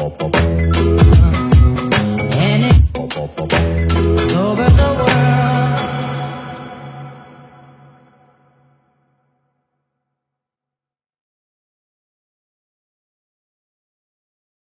pop, pop.